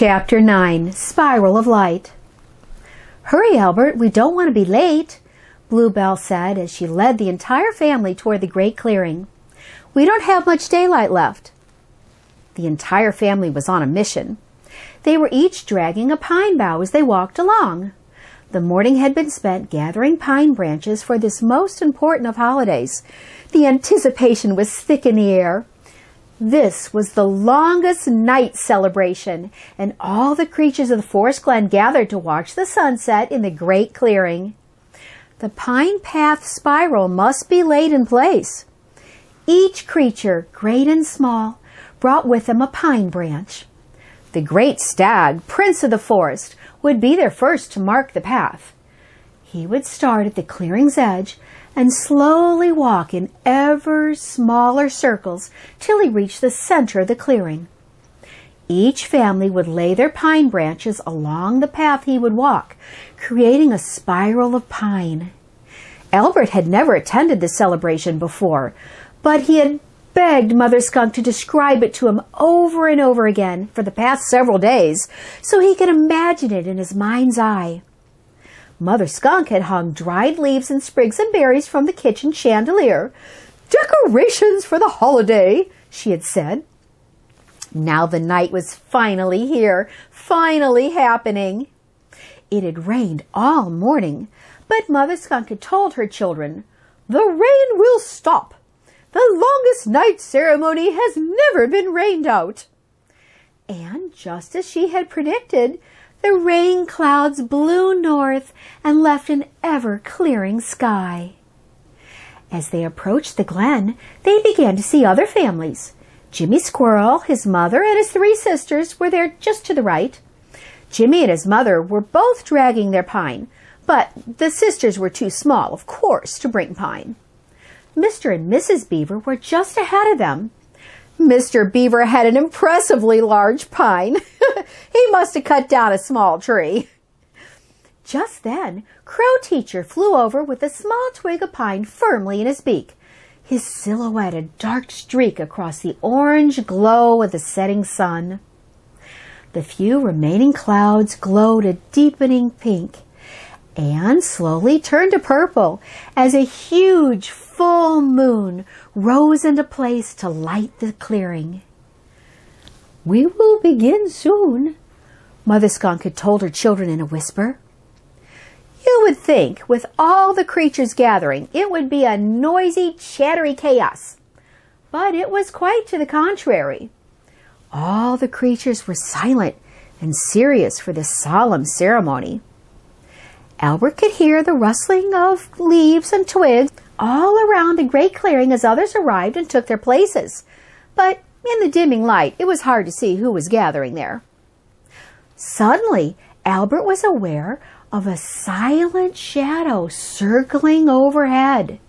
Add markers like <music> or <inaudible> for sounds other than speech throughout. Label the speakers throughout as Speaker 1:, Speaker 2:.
Speaker 1: Chapter 9 Spiral of Light Hurry, Albert, we don't want to be late, Bluebell said as she led the entire family toward the great clearing. We don't have much daylight left. The entire family was on a mission. They were each dragging a pine bough as they walked along. The morning had been spent gathering pine branches for this most important of holidays. The anticipation was thick in the air. This was the longest night celebration, and all the creatures of the forest glen gathered to watch the sunset in the great clearing. The pine path spiral must be laid in place. Each creature, great and small, brought with him a pine branch. The great stag, prince of the forest, would be there first to mark the path. He would start at the clearing's edge and slowly walk in ever smaller circles till he reached the center of the clearing. Each family would lay their pine branches along the path he would walk, creating a spiral of pine. Albert had never attended the celebration before, but he had begged Mother Skunk to describe it to him over and over again for the past several days so he could imagine it in his mind's eye. Mother Skunk had hung dried leaves and sprigs and berries from the kitchen chandelier. Decorations for the holiday, she had said. Now the night was finally here, finally happening. It had rained all morning, but Mother Skunk had told her children, The rain will stop. The longest night ceremony has never been rained out. And just as she had predicted, the rain clouds blew north and left an ever clearing sky. As they approached the glen, they began to see other families. Jimmy Squirrel, his mother, and his three sisters were there just to the right. Jimmy and his mother were both dragging their pine, but the sisters were too small, of course, to bring pine. Mr. and Mrs. Beaver were just ahead of them, Mr. Beaver had an impressively large pine. <laughs> he must have cut down a small tree. Just then, Crow Teacher flew over with a small twig of pine firmly in his beak, his silhouette a dark streak across the orange glow of the setting sun. The few remaining clouds glowed a deepening pink and slowly turned to purple as a huge full moon rose into place to light the clearing. We will begin soon, Mother Skunk had told her children in a whisper. You would think, with all the creatures gathering, it would be a noisy, chattery chaos. But it was quite to the contrary. All the creatures were silent and serious for this solemn ceremony. Albert could hear the rustling of leaves and twigs all around the great clearing as others arrived and took their places. But in the dimming light, it was hard to see who was gathering there. Suddenly, Albert was aware of a silent shadow circling overhead.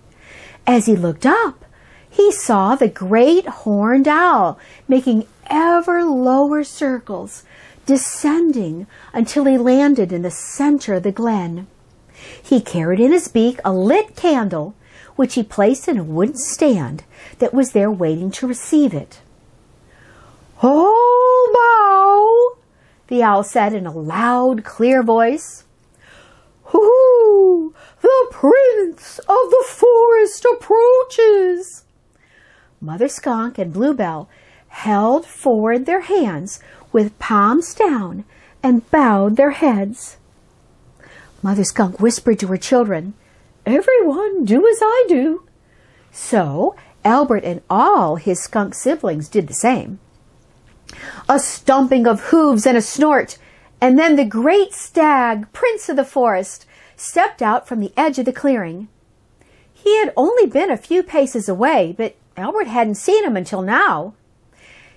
Speaker 1: As he looked up, he saw the great horned owl making ever lower circles, descending until he landed in the center of the glen. He carried in his beak a lit candle which he placed in a wooden stand that was there waiting to receive it. Oh, bow, the owl said in a loud, clear voice. Who? The prince of the forest approaches. Mother Skunk and Bluebell held forward their hands with palms down and bowed their heads. Mother Skunk whispered to her children, Everyone do as I do. So Albert and all his skunk siblings did the same. A stomping of hooves and a snort, and then the great stag, prince of the forest, stepped out from the edge of the clearing. He had only been a few paces away, but Albert hadn't seen him until now.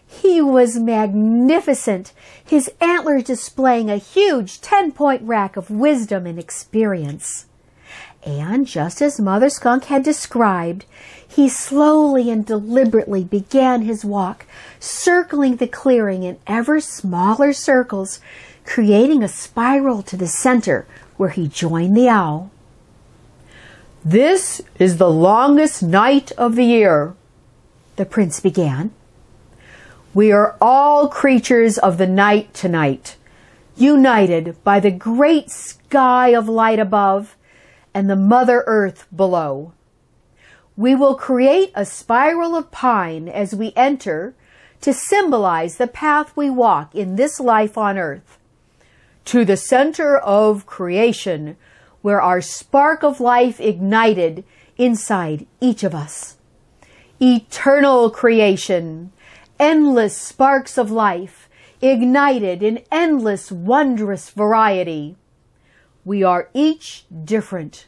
Speaker 1: He was magnificent, his antlers displaying a huge ten-point rack of wisdom and experience. And just as Mother Skunk had described, he slowly and deliberately began his walk, circling the clearing in ever smaller circles, creating a spiral to the center where he joined the owl.
Speaker 2: This is the longest night of the year, the prince began. We are all creatures of the night tonight, united by the great sky of light above and the Mother Earth below. We will create a spiral of pine as we enter to symbolize the path we walk in this life on earth. To the center of creation, where our spark of life ignited inside each of us. Eternal creation, endless sparks of life, ignited in endless wondrous variety. We are each different.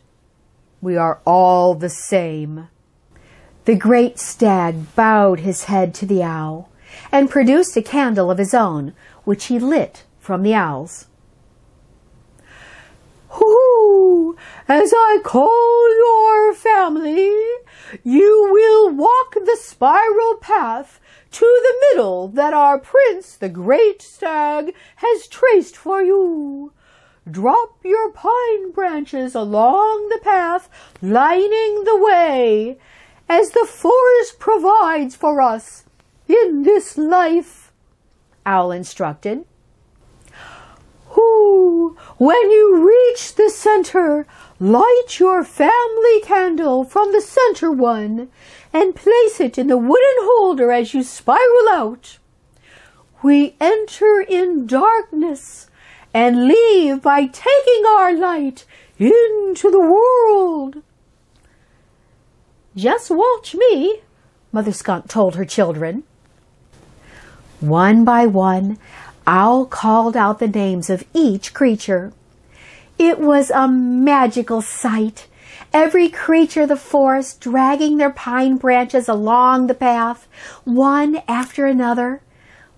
Speaker 2: We are all the same.
Speaker 1: The great stag bowed his head to the owl and produced a candle of his own, which he lit from the owl's.
Speaker 2: Hoo! As I call your family, you will walk the spiral path to the middle that our prince, the great stag, has traced for you. Drop your pine branches along the path, lining the way, as the forest provides for us in this life, Owl instructed. Who, when you reach the center, light your family candle from the center one and place it in the wooden holder as you spiral out. We enter in darkness and leave by taking our light into the world.
Speaker 1: Just watch me, Mother Skunk told her children. One by one, Owl called out the names of each creature. It was a magical sight. Every creature of the forest dragging their pine branches along the path, one after another.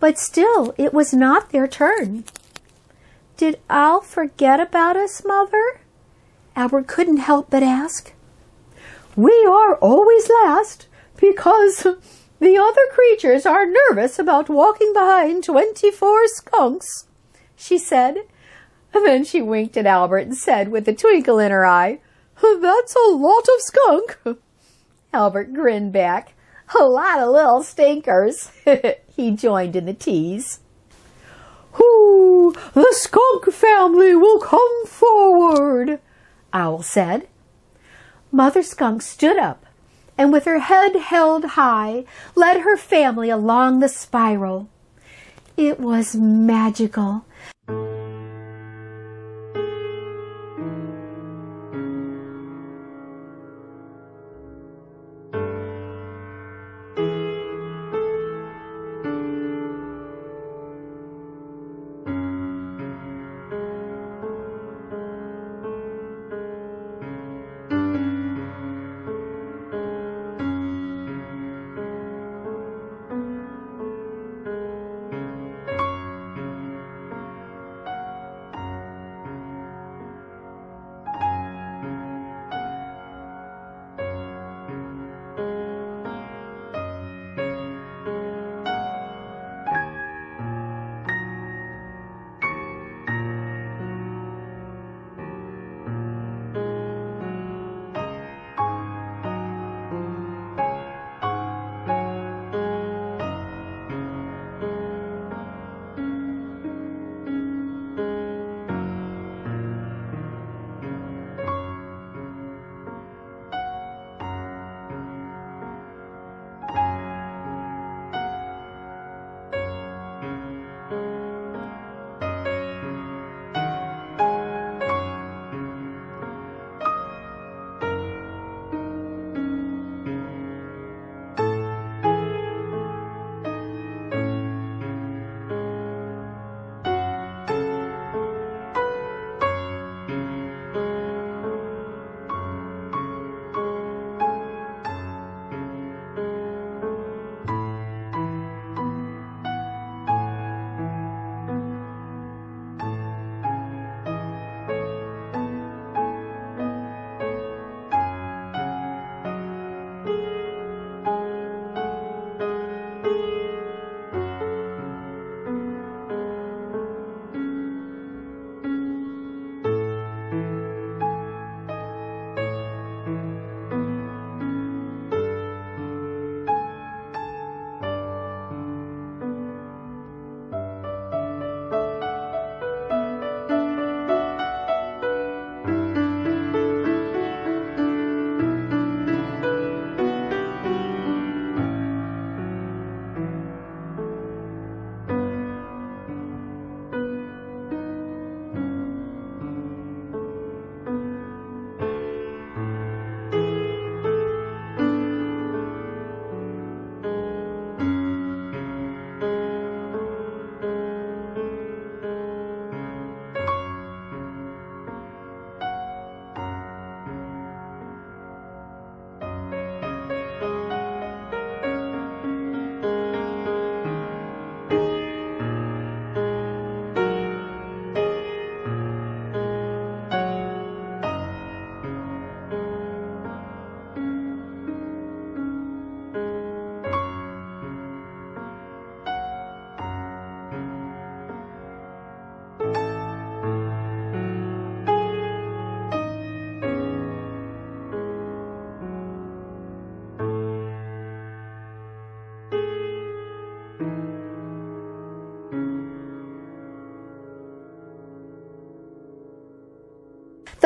Speaker 1: But still, it was not their turn. Did Owl forget about us, Mother? Albert couldn't help but ask.
Speaker 2: We are always last because the other creatures are nervous about walking behind 24 skunks, she said. Then she winked at Albert and said with a twinkle in her eye, That's a lot of skunk. Albert grinned back. A lot of little stinkers. <laughs> he joined in the tease. Who, the skunk family will come forward, Owl said.
Speaker 1: Mother Skunk stood up and with her head held high led her family along the spiral. It was magical.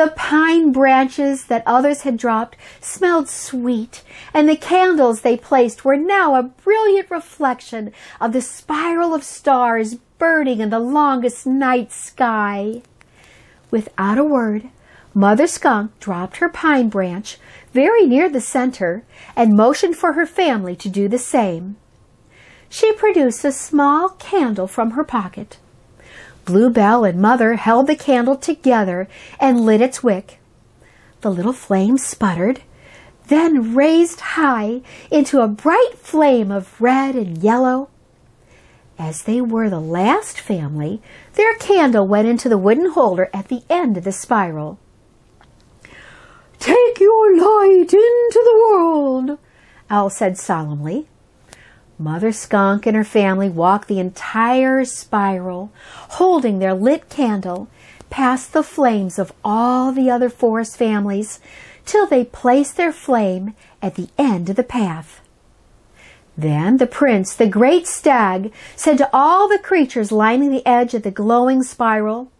Speaker 1: The pine branches that others had dropped smelled sweet, and the candles they placed were now a brilliant reflection of the spiral of stars burning in the longest night sky. Without a word, Mother Skunk dropped her pine branch very near the center and motioned for her family to do the same. She produced a small candle from her pocket. Bluebell and Mother held the candle together and lit its wick. The little flame sputtered, then raised high into a bright flame of red and yellow. As they were the last family, their candle went into the wooden holder at the end of the spiral.
Speaker 2: Take your light into the world, Owl said solemnly. Mother Skunk and her family walked the entire spiral, holding their lit candle past the flames of all the other forest families till they placed their flame at the end of the path. Then the prince, the great stag, said to all the creatures lining the edge of the glowing spiral,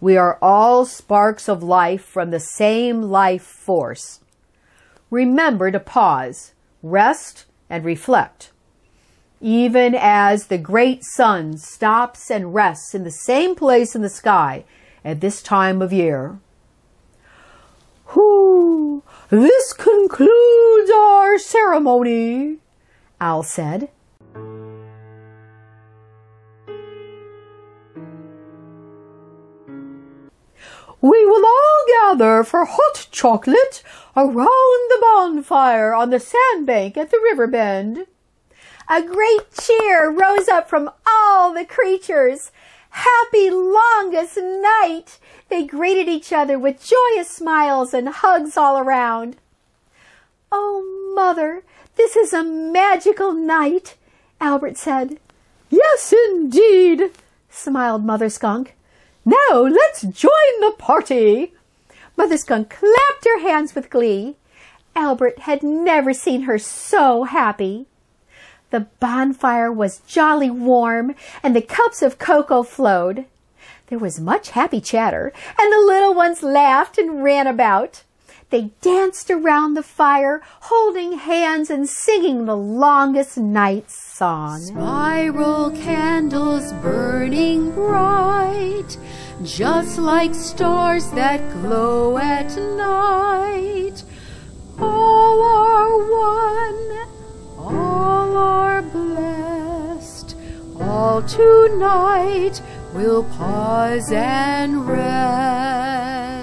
Speaker 2: We are all sparks of life from the same life force. Remember to pause, rest, and reflect. Even as the great sun stops and rests in the same place in the sky at this time of year. Whoo! This concludes our ceremony, Owl said. We will all gather for hot chocolate around the bonfire on the sandbank at the river bend.
Speaker 1: A great cheer rose up from all the creatures. Happy longest night! They greeted each other with joyous smiles and hugs all around. Oh, Mother, this is a magical night, Albert said.
Speaker 2: Yes, indeed, smiled Mother Skunk. Now let's join the party.
Speaker 1: Mother Skunk clapped her hands with glee. Albert had never seen her so happy. The bonfire was jolly warm, and the cups of cocoa flowed. There was much happy chatter, and the little ones laughed and ran about. They danced around the fire, holding hands and singing the longest night song.
Speaker 3: Spiral candles burning bright, just like stars that glow at night. All are one all are blessed. All tonight will pause and rest.